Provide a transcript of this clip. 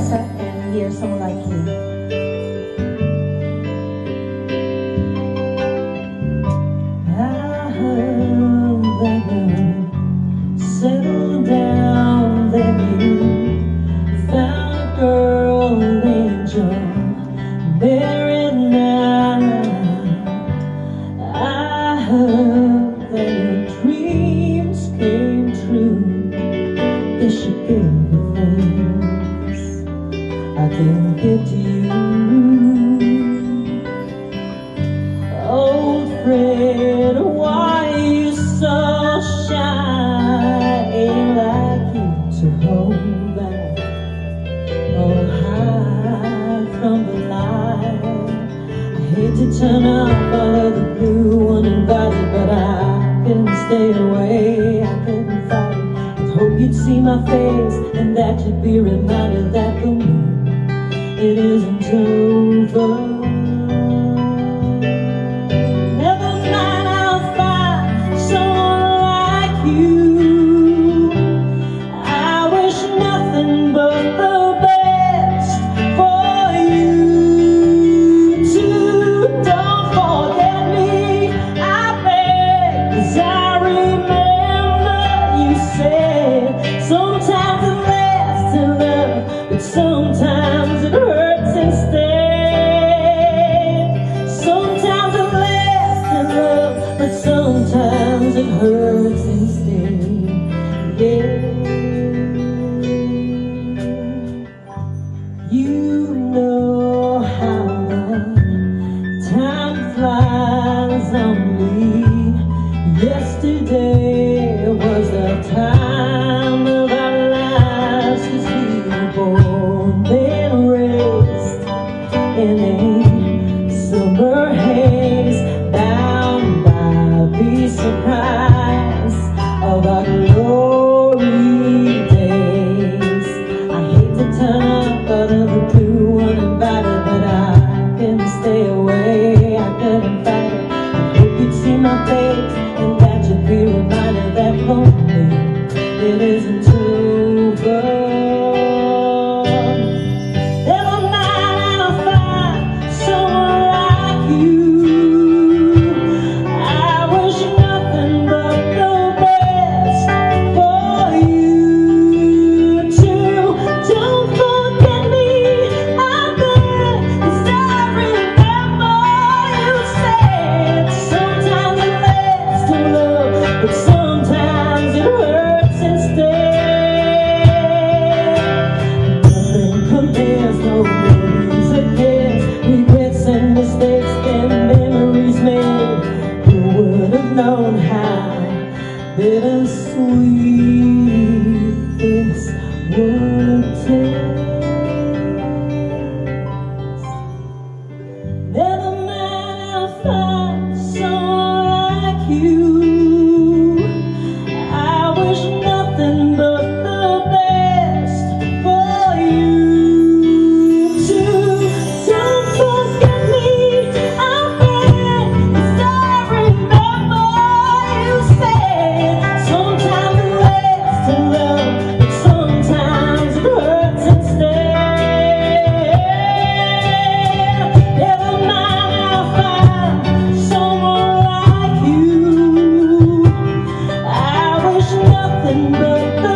professor and hear someone like you. Settle down, then you found a girl. I can get you. Old Fred, why are you so shy? Ain't like you to hold back Or hide from the light? I hate to turn up out of the blue uninvited But I couldn't stay away, I couldn't fight it. I'd hope you'd see my face and that you'd be reminded that the it isn't over. time flies. bittersweet this would taste. nothing but